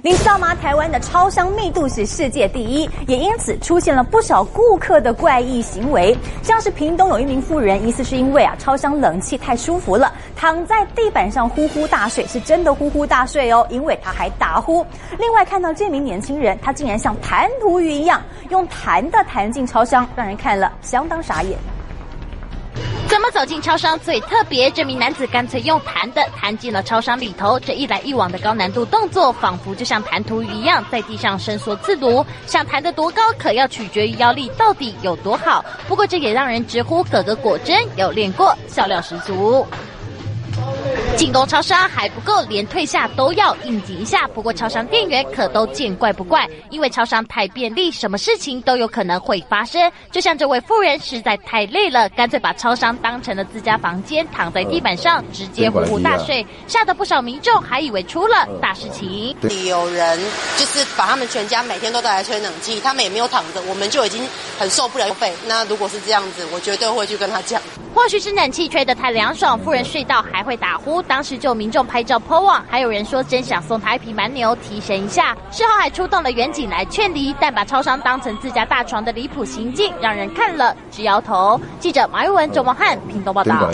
你知道吗？台湾的超商密度是世界第一，也因此出现了不少顾客的怪异行为。像是屏东有一名妇人，疑似是因为啊超商冷气太舒服了，躺在地板上呼呼大睡，是真的呼呼大睡哦，因为他还打呼。另外看到这名年轻人，他竟然像弹涂鱼一样用弹的弹进超商，让人看了相当傻眼。怎么走进超商最特别？这名男子干脆用弹的弹进了超商里头，这一来一往的高难度动作，仿佛就像弹涂鱼一样，在地上伸缩自如。想弹得多高，可要取决于腰力到底有多好。不过这也让人直呼哥哥果真有练过，笑料十足。进攻超商还不够，连退下都要应急一下。不过超商店员可都见怪不怪，因为超商太便利，什么事情都有可能会发生。就像这位妇人实在太累了，干脆把超商当成了自家房间，躺在地板上直接呼呼大睡，吓得不少民众还以为出了大事情。有人就是把他们全家每天都带来吹冷气，他们也没有躺着，我们就已经很受不了费。那如果是这样子，我绝对会去跟他讲。或许是冷气吹得太凉爽，妇人睡到还会打呼。当时就有民众拍照 po 网，还有人说真想送他一匹蛮牛提神一下。事后还出动了远警来劝离，但把超商当成自家大床的离谱行径，让人看了直摇头。记者马玉文、周梦汉，屏东报道。